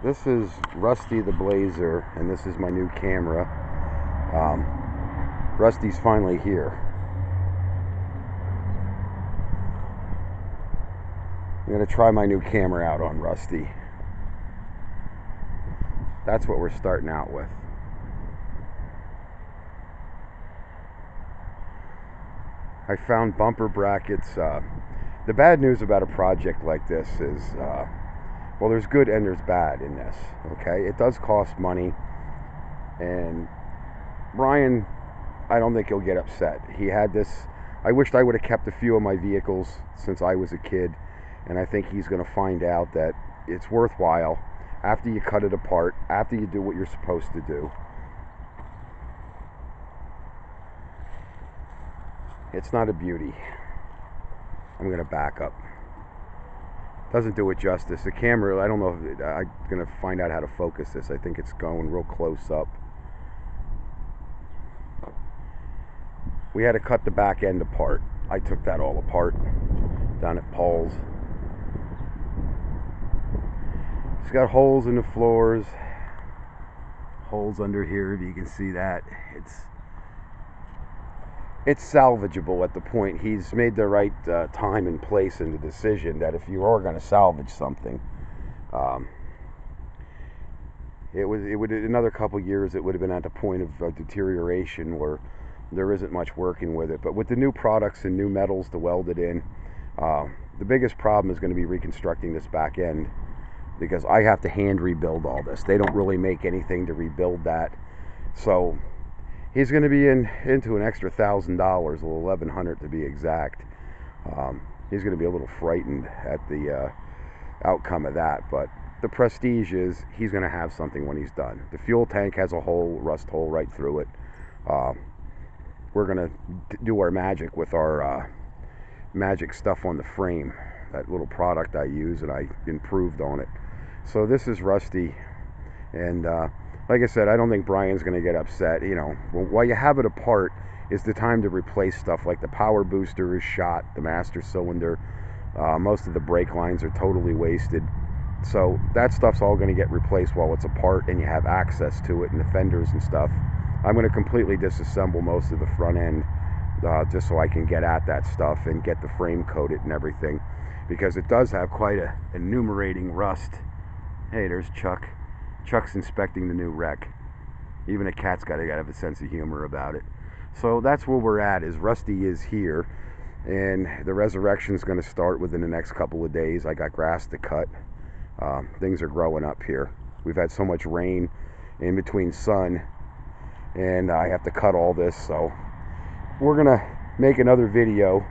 This is Rusty the Blazer, and this is my new camera. Um, Rusty's finally here. I'm to try my new camera out on Rusty. That's what we're starting out with. I found bumper brackets. Uh, the bad news about a project like this is, uh, well, there's good and there's bad in this. Okay, it does cost money, and Brian, I don't think he'll get upset. He had this. I wished I would have kept a few of my vehicles since I was a kid, and I think he's going to find out that it's worthwhile after you cut it apart, after you do what you're supposed to do. It's not a beauty. I'm going to back up. Doesn't do it justice. The camera, I don't know, if, I'm going to find out how to focus this. I think it's going real close up. We had to cut the back end apart. I took that all apart down at Paul's. It's got holes in the floors, holes under here if you can see that. It's it's salvageable at the point. He's made the right uh, time and place in the decision that if you are going to salvage something um, it was it would another couple years it would have been at the point of uh, deterioration where there isn't much working with it. But with the new products and new metals to weld it in uh, the biggest problem is going to be reconstructing this back end because I have to hand rebuild all this. They don't really make anything to rebuild that. So he's going to be in into an extra thousand dollars, or eleven hundred to be exact. Um, he's going to be a little frightened at the uh, outcome of that, but the prestige is he's going to have something when he's done. The fuel tank has a hole, rust hole right through it. Uh, we're going to do our magic with our uh, magic stuff on the frame. That little product I use and I improved on it. So this is Rusty, and uh, like I said, I don't think Brian's going to get upset. You know, while you have it apart, is the time to replace stuff like the power booster is shot, the master cylinder, uh, most of the brake lines are totally wasted. So that stuff's all going to get replaced while it's apart and you have access to it and the fenders and stuff. I'm going to completely disassemble most of the front end uh, just so I can get at that stuff and get the frame coated and everything because it does have quite a enumerating rust. Hey, there's Chuck. Chuck's inspecting the new wreck. Even a cat's got to have a sense of humor about it. So that's where we're at. Is Rusty is here, and the resurrection is going to start within the next couple of days. I got grass to cut. Uh, things are growing up here. We've had so much rain in between sun, and I have to cut all this. So we're gonna make another video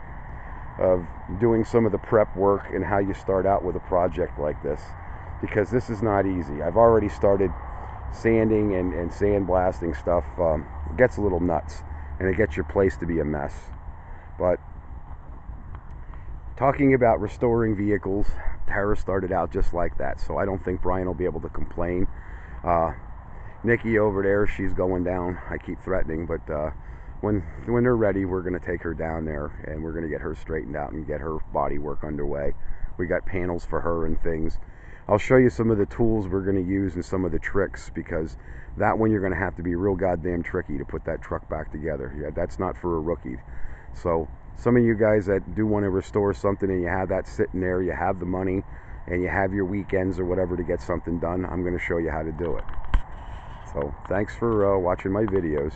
of doing some of the prep work and how you start out with a project like this because this is not easy. I've already started sanding and, and sandblasting stuff. Um, it gets a little nuts and it gets your place to be a mess. But talking about restoring vehicles, Tara started out just like that. So I don't think Brian will be able to complain. Uh, Nikki over there, she's going down. I keep threatening, but uh, when when they're ready, we're going to take her down there and we're going to get her straightened out and get her body work underway. We got panels for her and things. I'll show you some of the tools we're going to use and some of the tricks because that one you're going to have to be real goddamn tricky to put that truck back together. Yeah, that's not for a rookie. So some of you guys that do want to restore something and you have that sitting there, you have the money and you have your weekends or whatever to get something done, I'm going to show you how to do it. So thanks for uh, watching my videos.